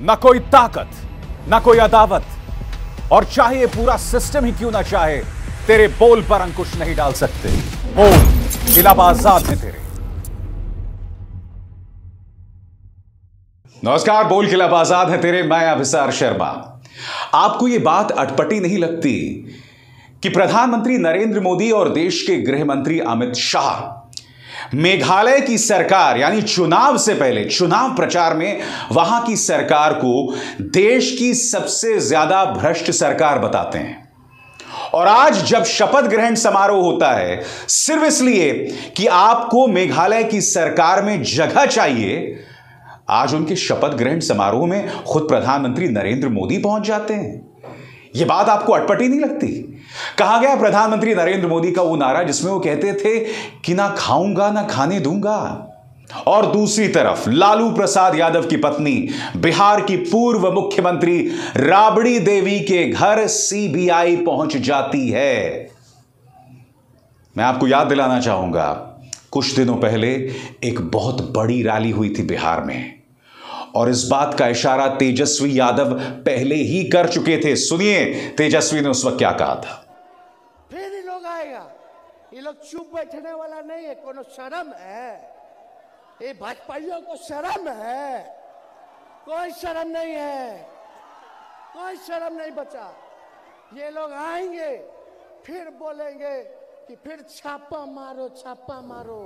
न कोई ताकत, न कोई अदावत। और चाहे पूरा सिस्टम ही क्यों ना चाहे, तेरे बोल पर अंकुश नहीं डाल सकते। बोल खिलाफ आज़ाद है तेरे। नमस्कार, बोल खिलाफ आज़ाद है तेरे, मैं अभिसार शर्मा। आपको यह बात अटपटी नहीं लगती कि प्रधानमंत्री नरेंद्र मोदी और देश के गृह मंत्री अमित शाह मेघालय की सरकार, यानी चुनाव से पहले, चुनाव प्रचार में वहाँ की सरकार को देश की सबसे ज़्यादा भ्रष्ट सरकार बताते हैं। और आज जब शपथ ग्रहण समारोह होता है, सिर्फ़ इसलिए कि आपको मेघालय की सरकार में जगह चाहिए, आज उनके शपथ ग्रहण समारोह में खुद प्रधानमंत्री नरेंद्र मोदी पहुँच जाते हैं। यह बात आपको अटपटी नहीं लगती? कहा गया, प्रधानमंत्री नरेंद्र मोदी का वो नारा जिसमें वो कहते थे कि ना खाऊँगा, ना खाने दूँगा। और दूसरी तरफ़, लालू प्रसाद यादव की पत्नी, बिहार की पूर्व मुख्यमंत्री राबड़ी देवी के घर सीबीआई पहुँच जाती है। मैं आपको याद दिलाना चाहूँगा, कुछ दिनों पहले एक बहुत बड़ी रैली हुई थी बिहार में। और इस बात का इशारा तेजस्वी यादव पहले ही कर चुके थे। सुनिए, तेजस्वी ने उस वक्त क्या कहा था फिर ये लोग आएगा ये लोग चुप बैठने वाला नहीं है, कोनो शर्म है? ये भाजपाइयों को शर्म है? कोई शर्म नहीं है। कोई शर्म नहीं बचा। ये लोग आएँगे, फिर बोलेंगे कि फिर छापा मारो छापा मारो।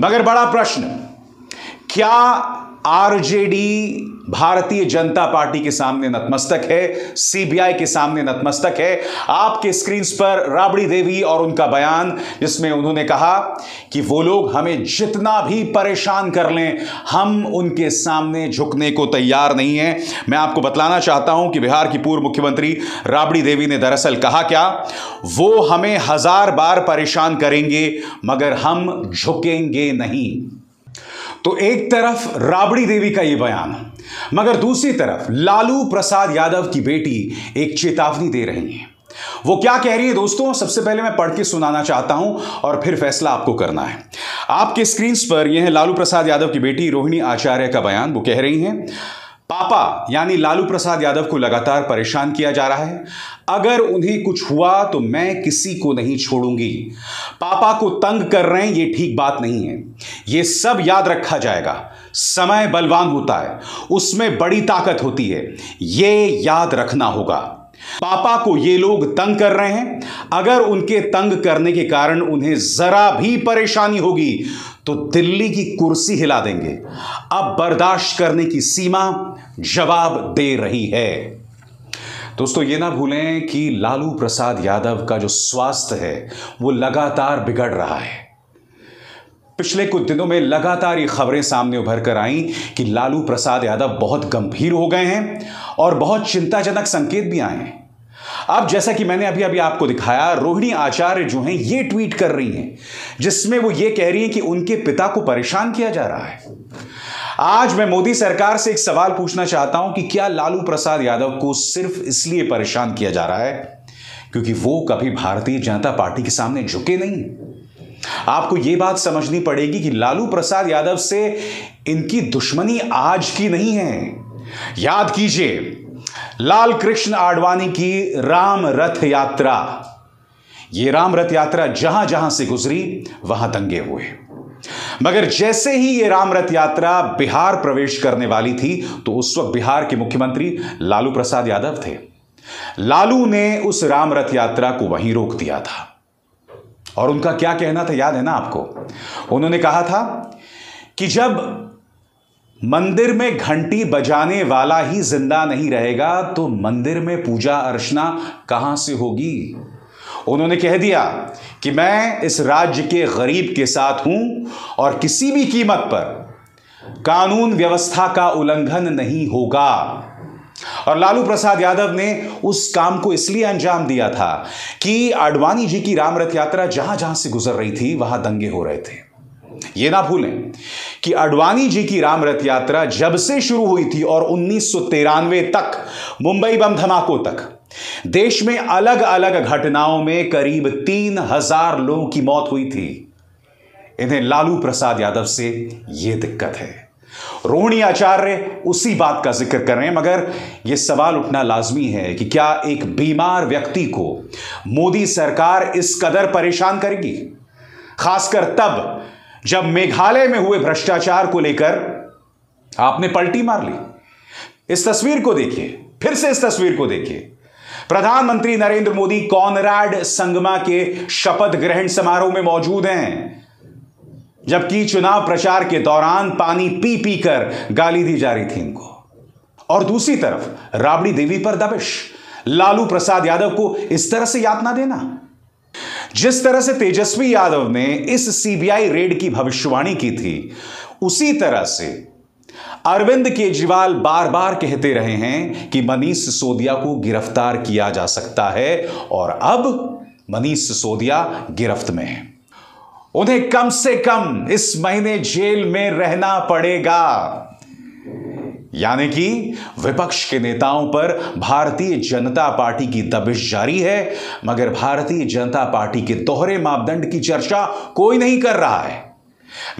मगर बड़ा प्रश्न, क्या आरजेडी भारतीय जनता पार्टी के सामने नतमस्तक है, सीबीआई के सामने नतमस्तक है। आपके स्क्रीन पर राबड़ी देवी और उनका बयान, जिसमें उन्होंने कहा कि वो लोग हमें जितना भी परेशान कर लें, हम उनके सामने झुकने को तैयार नहीं है। मैं आपको बतलाना चाहता हूँ कि बिहार की पूर्व मुख्यमंत्री राबड़ी देवी ने दरअसल कहा क्या, वो हमें हज़ार बार परेशान करेंगे, मगर हम झुकेंगे नहीं। तो एक तरफ़ राबड़ी देवी का यह बयान, मगर दूसरी तरफ़ लालू प्रसाद यादव की बेटी एक चेतावनी दे रही है। वो क्या कह रही है दोस्तों? सबसे पहले मैं पढ़ के सुनाना चाहता हूँ और फिर फैसला आपको करना है। आपके स्क्रीन पर यह है लालू प्रसाद यादव की बेटी रोहिणी आचार्य का बयान, वो कह रही हैं पापा यानी लालू प्रसाद यादव को लगातार परेशान किया जा रहा है। अगर उन्हें कुछ हुआ तो मैं किसी को नहीं छोड़ूँगी। पापा को तंग कर रहे हैं, ये ठीक बात नहीं है। ये सब याद रखा जाएगा। समय बलवान होता है। उसमें बड़ी ताकत होती है। ये याद रखना होगा। पापा को ये लोग तंग कर रहे हैं। अगर उनके तंग करने के कारण उन्हें जरा भी परेशानी होगी तो दिल्ली की कुर्सी हिला देंगे। अब बर्दाश्त करने की सीमा जवाब दे रही है। दोस्तों, ये ना भूलें कि लालू प्रसाद यादव का जो स्वास्थ्य है, वो लगातार बिगड़ रहा है। पिछले कुछ दिनों में लगातार ये खबरें सामने उभर कर आई कि लालू प्रसाद यादव बहुत गंभीर हो गए हैं और बहुत चिंताजनक संकेत भी आए हैं। अब जैसा कि मैंने अभी अभी आपको दिखाया, रोहिणी आचार्य जो हैं, ये ट्वीट कर रही हैं, जिसमें वो ये कह रही हैं कि उनके पिता को परेशान किया जा रहा है। आज मैं मोदी सरकार से एक सवाल पूछना चाहता हूँ कि क्या लालू प्रसाद यादव को सिर्फ़ इसलिए परेशान किया जा रहा है क्योंकि वो कभी भारतीय जनता पार्टी के सामने झुके नहीं? आपको यह बात समझनी पड़ेगी कि लालू प्रसाद यादव से इनकी दुश्मनी आज की नहीं है। याद कीजिए, लाल कृष्ण आडवाणी की राम रथ यात्रा। यह राम रथ यात्रा जहाँ जहाँ से गुजरी, वहाँ दंगे हुए। मगर जैसे ही यह राम रथ यात्रा बिहार प्रवेश करने वाली थी तो उस वक्त बिहार के मुख्यमंत्री लालू प्रसाद यादव थे। लालू ने उस राम रथ यात्रा को वहीं रोक दिया था। और उनका क्या कहना था, याद है ना आपको? उन्होंने कहा था कि जब मंदिर में घंटी बजाने वाला ही ज़िंदा नहीं रहेगा तो मंदिर में पूजा अर्चना कहाँ से होगी? उन्होंने कह दिया कि मैं इस राज्य के गरीब के साथ हूँ और किसी भी कीमत पर कानून व्यवस्था का उल्लंघन नहीं होगा। और लालू प्रसाद यादव ने उस काम को इसलिए अंजाम दिया था कि आडवाणी जी की रामरथ यात्रा जहाँ जहाँ से गुजर रही थी, वहाँ दंगे हो रहे थे। ये ना भूलें कि अडवाणी जी की राम रथ यात्रा जब से शुरू हुई थी और उन्नीस सौ तिरानवे तक मुंबई बम धमाकों तक देश में अलग अलग घटनाओं में करीब तीन हज़ार लोगों की मौत हुई थी। इन्हें लालू प्रसाद यादव से यह दिक्कत है। रोहिणी आचार्य, उसी बात का ज़िक्र कर रहे हैं, मगर यह सवाल उठना लाजमी है कि क्या एक बीमार व्यक्ति को मोदी सरकार इस कदर परेशान करेगी? खासकर तब, जब मेघालय में हुए भ्रष्टाचार को लेकर आपने पलटी मार ली। इस तस्वीर को देखिए, फिर से इस तस्वीर को देखिए। प्रधानमंत्री नरेंद्र मोदी कॉनराड संगमा के शपथ ग्रहण समारोह में मौजूद हैं। जबकि चुनाव प्रचार के दौरान पानी पी पी कर गाली दी जा रही थी इनको। और दूसरी तरफ़, राबड़ी देवी पर दबिश। लालू प्रसाद यादव को इस तरह से याद ना देना। जिस तरह से तेजस्वी यादव ने इस सीबीआई रेड की भविष्यवाणी की थी, उसी तरह से अरविंद केजरीवाल बार बार कहते रहे हैं कि मनीष सिसोदिया को गिरफ़्तार किया जा सकता है और अब मनीष सिसोदिया गिरफ्त में है। उन्हें कम से कम इस महीने जेल में रहना पड़ेगा। यानी कि विपक्ष के नेताओं पर भारतीय जनता पार्टी की दबिश जारी है, मगर भारतीय जनता पार्टी के दोहरे मापदंड की चर्चा कोई नहीं कर रहा है।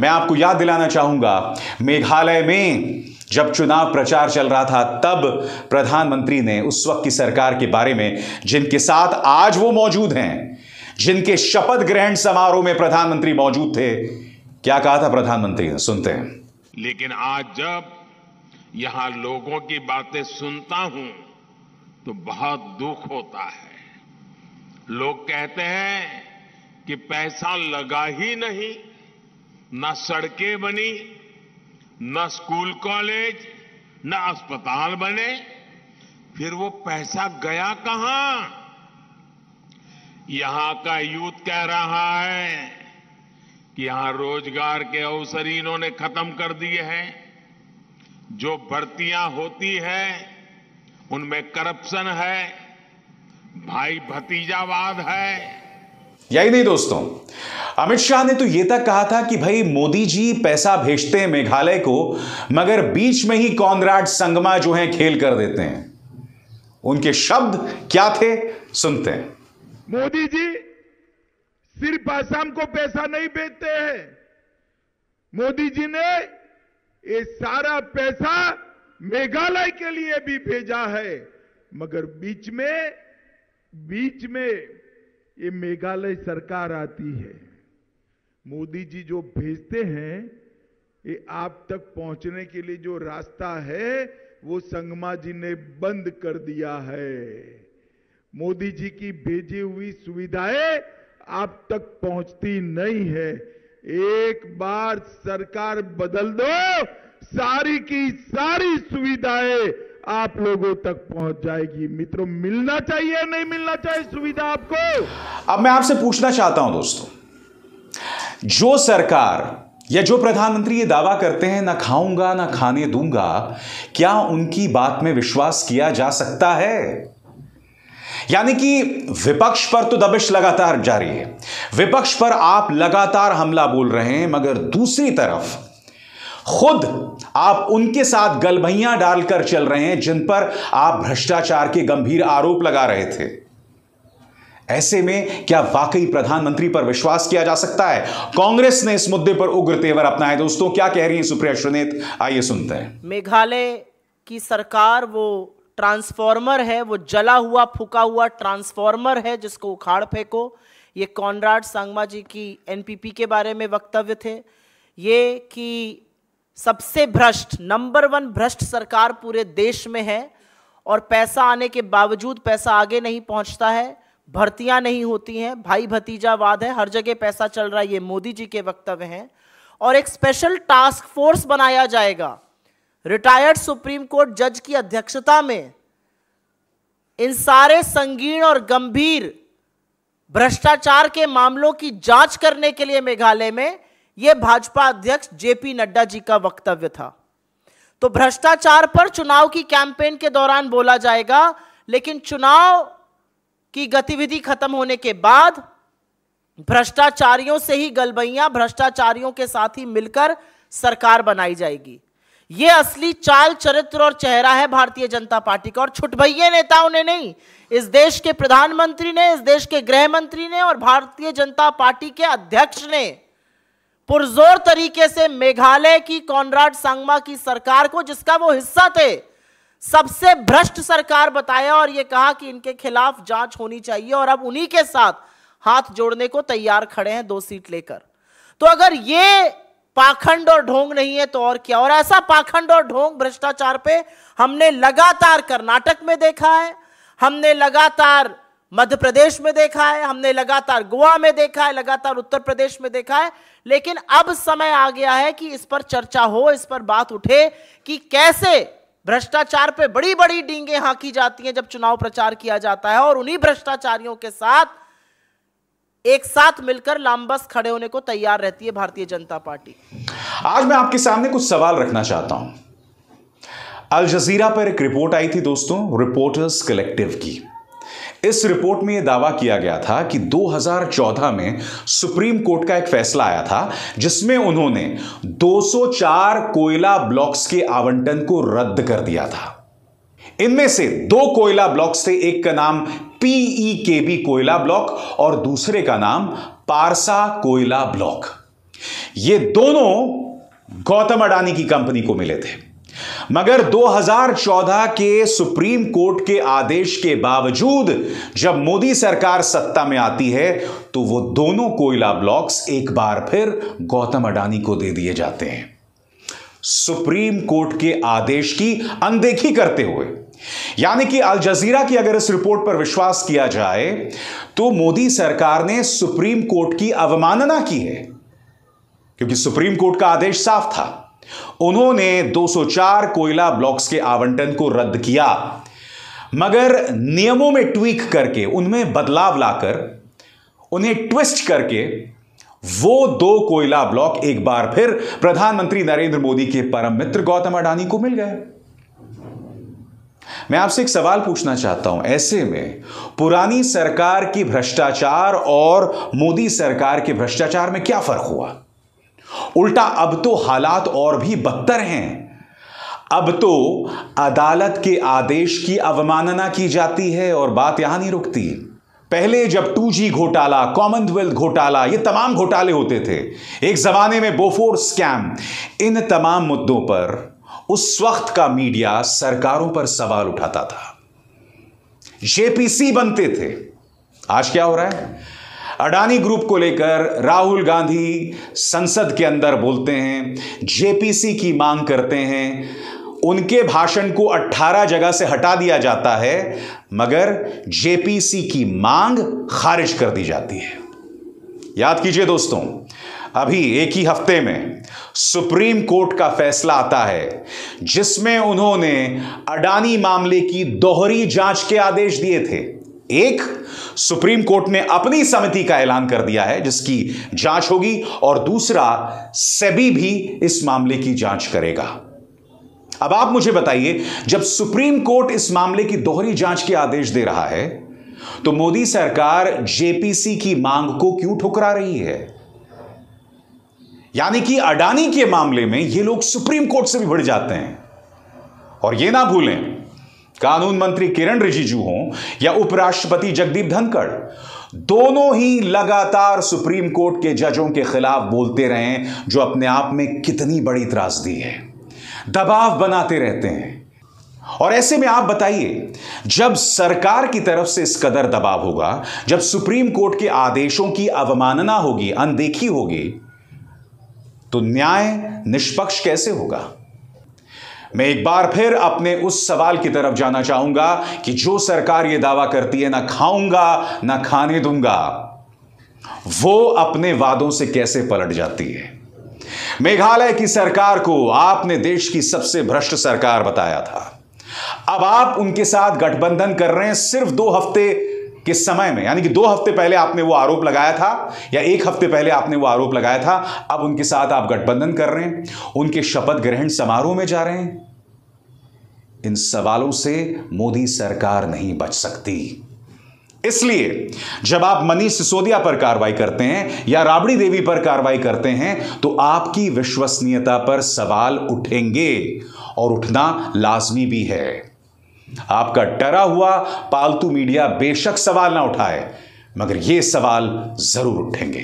मैं आपको याद दिलाना चाहूँगा, मेघालय में जब चुनाव प्रचार चल रहा था, तब प्रधानमंत्री ने उस वक्त की सरकार के बारे में, जिनके साथ आज वो मौजूद हैं, जिनके शपथ ग्रहण समारोह में प्रधानमंत्री मौजूद थे, क्या कहा था प्रधानमंत्री? ने सुनते हैं। लेकिन आज जब यहाँ लोगों की बातें सुनता हूँ तो बहुत दुख होता है। लोग कहते हैं कि पैसा लगा ही नहीं। न सड़कें बनी, न स्कूल कॉलेज, न अस्पताल बने, फिर वो पैसा गया कहाँ? यहाँ का यूथ कह रहा है कि यहाँ रोज़गार के अवसर इन्होंने खत्म कर दिए हैं। जो भर्तियाँ होती है, उनमें करप्शन है, भाई भतीजावाद है। यही नहीं दोस्तों। अमित शाह ने तो यह तक कहा था कि भाई मोदी जी पैसा भेजते हैं मेघालय को, मगर बीच में ही कॉनराड संगमा जो है खेल कर देते हैं। उनके शब्द क्या थे? सुनते हैं। मोदी जी, सिर्फ़ आसाम को पैसा नहीं भेजते हैं। मोदी जी ने ये सारा पैसा मेघालय के लिए भी भेजा है, मगर बीच में बीच में ये मेघालय सरकार आती है। मोदी जी जो भेजते हैं, ये आप तक पहुँचने के लिए जो रास्ता है, वो संगमा जी ने बंद कर दिया है। मोदी जी की भेजी हुई सुविधाएँ आप तक पहुँचती नहीं है। एक बार सरकार बदल दो, सारी की सारी सुविधाएँ आप लोगों तक पहुँच जाएगी। मित्रों, मिलना चाहिए नहीं मिलना चाहिए सुविधा आपको? अब मैं आपसे पूछना चाहता हूँ दोस्तों, जो सरकार या जो प्रधानमंत्री ये दावा करते हैं, ना खाऊँगा, ना खाने दूँगा, क्या उनकी बात में विश्वास किया जा सकता है? यानी कि विपक्ष पर तो दबिश लगातार जारी है। विपक्ष पर आप लगातार हमला बोल रहे हैं, मगर दूसरी तरफ़ खुद आप उनके साथ गलभैया डालकर चल रहे हैं जिन पर आप भ्रष्टाचार के गंभीर आरोप लगा रहे थे। ऐसे में क्या वाकई प्रधानमंत्री पर विश्वास किया जा सकता है? कांग्रेस ने इस मुद्दे पर उग्र तेवर अपनाए दोस्तों, क्या कह रही है सुप्रिया श्रीनेत आइए सुनते हैं। मेघालय की सरकार वो ट्रांसफॉर्मर है, वो जला हुआ, फूका हुआ ट्रांसफॉर्मर है, जिसको उखाड़ फेंको। ये कॉनराड सांगमा जी की एनपीपी के बारे में वक्तव्य थे। ये कि सबसे भ्रष्ट नंबर वन भ्रष्ट सरकार पूरे देश में है और पैसा आने के बावजूद पैसा आगे नहीं पहुँचता है, भर्तियाँ नहीं होती हैं, भाई भतीजावाद है, हर जगह पैसा चल रहा है, ये मोदी जी के वक्तव्य हैं। और एक स्पेशल टास्क फोर्स बनाया जाएगा रिटायर्ड सुप्रीम कोर्ट जज की अध्यक्षता में। इन सारे संगीन और गंभीर भ्रष्टाचार के मामलों की जाँच करने के लिए मेघालय में यह भाजपा अध्यक्ष जेपी नड्डा जी का वक्तव्य था। तो भ्रष्टाचार पर चुनाव की कैंपेन के दौरान बोला जाएगा, लेकिन चुनाव की गतिविधि खत्म होने के बाद भ्रष्टाचारियों से ही गलबैया, भ्रष्टाचारियों के साथ ही मिलकर सरकार बनाई जाएगी। ये असली चाल चरित्र और चेहरा है भारतीय जनता पार्टी का, और छुटभैये नेताओं ने नहीं, इस देश के प्रधानमंत्री ने, इस देश के गृह मंत्री ने और भारतीय जनता पार्टी के अध्यक्ष ने पुरजोर तरीके से मेघालय की, कॉनराड सांगमा की सरकार को, जिसका वो हिस्सा थे, सबसे भ्रष्ट सरकार बताया और ये कहा कि इनके खिलाफ जाँच होनी चाहिए और अब उन्हीं के साथ हाथ जोड़ने को तैयार खड़े हैं दो सीट लेकर। तो अगर ये पाखंड और ढोंग नहीं है तो और क्या? और ऐसा पाखंड और ढोंग भ्रष्टाचार पे हमने लगातार कर्नाटक में देखा है, हमने लगातार मध्य प्रदेश में देखा है, हमने लगातार गोवा में देखा है, लगातार उत्तर प्रदेश में देखा है, लेकिन अब समय आ गया है कि इस पर चर्चा हो, इस पर बात उठे कि कैसे भ्रष्टाचार पे बड़ी बड़ी डींगे हाकी जाती हैं जब चुनाव प्रचार किया जाता है और उन्हीं भ्रष्टाचारियों के साथ एक साथ मिलकर लामबस खड़े होने को तैयार रहती है भारतीय जनता पार्टी। आज मैं आपके सामने कुछ सवाल रखना चाहता हूँ। अल जजीरा पर एक रिपोर्ट आई थी दोस्तों, रिपोर्टर्स कलेक्टिव की। इस रिपोर्ट में यह दावा किया गया था कि 2014 में सुप्रीम कोर्ट का एक फैसला आया था, जिसमें उन्होंने 204 कोयला ब्लॉक्स के आवंटन को रद्द कर दिया था। इनमें से दो कोयला ब्लॉक्स थे, एक का नाम पीई के बी कोयला ब्लॉक और दूसरे का नाम पारसा कोयला ब्लॉक। ये दोनों गौतम अडानी की कंपनी को मिले थे। मगर 2014 के सुप्रीम कोर्ट के आदेश के बावजूद जब मोदी सरकार सत्ता में आती है तो वो दोनों कोयला ब्लॉक्स एक बार फिर गौतम अडानी को दे दिए जाते हैं। सुप्रीम कोर्ट के आदेश की अनदेखी करते हुए, यानी कि अल जजीरा की अगर इस रिपोर्ट पर विश्वास किया जाए तो मोदी सरकार ने सुप्रीम कोर्ट की अवमानना की है, क्योंकि सुप्रीम कोर्ट का आदेश साफ़ था। उन्होंने 204 कोयला ब्लॉक्स के आवंटन को रद्द किया। मगर नियमों में ट्वीक करके, उनमें बदलाव लाकर, उन्हें ट्विस्ट करके, वो दो कोयला ब्लॉक एक बार फिर प्रधानमंत्री नरेंद्र मोदी के परम मित्र गौतम अडानी को मिल गए। मैं आपसे एक सवाल पूछना चाहता हूँ। ऐसे में पुरानी सरकार की भ्रष्टाचार और मोदी सरकार के भ्रष्टाचार में क्या फ़र्क हुआ? उल्टा अब तो हालात और भी बदतर हैं। अब तो अदालत के आदेश की अवमानना की जाती है और बात यहाँ नहीं रुकती। पहले जब 2G घोटाला, कॉमनवेल्थ घोटाला, ये तमाम घोटाले होते थे, एक जमाने में बोफोर स्कैम, इन तमाम मुद्दों पर उस वक्त का मीडिया सरकारों पर सवाल उठाता था। जेपीसी बनते थे। आज क्या हो रहा है? अडानी ग्रुप को लेकर राहुल गांधी संसद के अंदर बोलते हैं, जेपीसी की मांग करते हैं, उनके भाषण को 18 जगह से हटा दिया जाता है, मगर जेपीसी की मांग खारिज कर दी जाती है। याद कीजिए दोस्तों, अभी एक ही हफ़्ते में सुप्रीम कोर्ट का फैसला आता है, जिसमें उन्होंने अडानी मामले की दोहरी जाँच के आदेश दिए थे। एक सुप्रीम कोर्ट ने अपनी समिति का ऐलान कर दिया है, जिसकी जाँच होगी और दूसरा सेबी भी इस मामले की जाँच करेगा। अब आप मुझे बताइए, जब सुप्रीम कोर्ट इस मामले की दोहरी जाँच के आदेश दे रहा है तो मोदी सरकार जेपीसी की मांग को क्यों ठुकरा रही है? यानी कि अडानी के मामले में ये लोग सुप्रीम कोर्ट से भी बढ़ जाते हैं। और ये ना भूलें कानून मंत्री किरण रिजिजू हों या उपराष्ट्रपति जगदीप धनखड़, दोनों ही लगातार सुप्रीम कोर्ट के जजों के खिलाफ बोलते रहे, जो अपने आप में कितनी बड़ी त्रासदी है। दबाव बनाते रहते हैं। और ऐसे में आप बताइए, जब सरकार की तरफ़ से इस कदर दबाव होगा, जब सुप्रीम कोर्ट के आदेशों की अवमानना होगी, अनदेखी होगी तो न्याय निष्पक्ष कैसे होगा? मैं एक बार फिर अपने उस सवाल की तरफ़ जाना चाहूँगा कि जो सरकार यह दावा करती है, ना खाऊँगा, ना खाने दूँगा, वो अपने वादों से कैसे पलट जाती है? मेघालय की सरकार को आपने देश की सबसे भ्रष्ट सरकार बताया था। अब आप उनके साथ गठबंधन कर रहे हैं, सिर्फ़ दो हफ़्ते के समय में? यानी कि दो हफ़्ते पहले आपने वो आरोप लगाया था या एक हफ़्ते पहले आपने वो आरोप लगाया था? अब उनके साथ आप गठबंधन कर रहे हैं, उनके शपथ ग्रहण समारोह में जा रहे हैं। इन सवालों से मोदी सरकार नहीं बच सकती। इसलिए जब आप मनीष सिसोदिया पर कार्रवाई करते हैं या राबड़ी देवी पर कार्रवाई करते हैं तो आपकी विश्वसनीयता पर सवाल उठेंगे और उठना लाजमी भी है। आपका डरा हुआ पालतू मीडिया बेशक सवाल ना उठाए, मगर यह सवाल ज़रूर उठेंगे।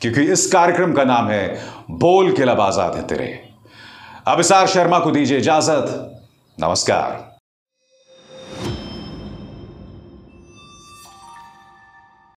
क्योंकि इस कार्यक्रम का नाम है, बोल के लब आज़ाद है तेरे शर्मा को दीजिए इजाज़त। नमस्कार।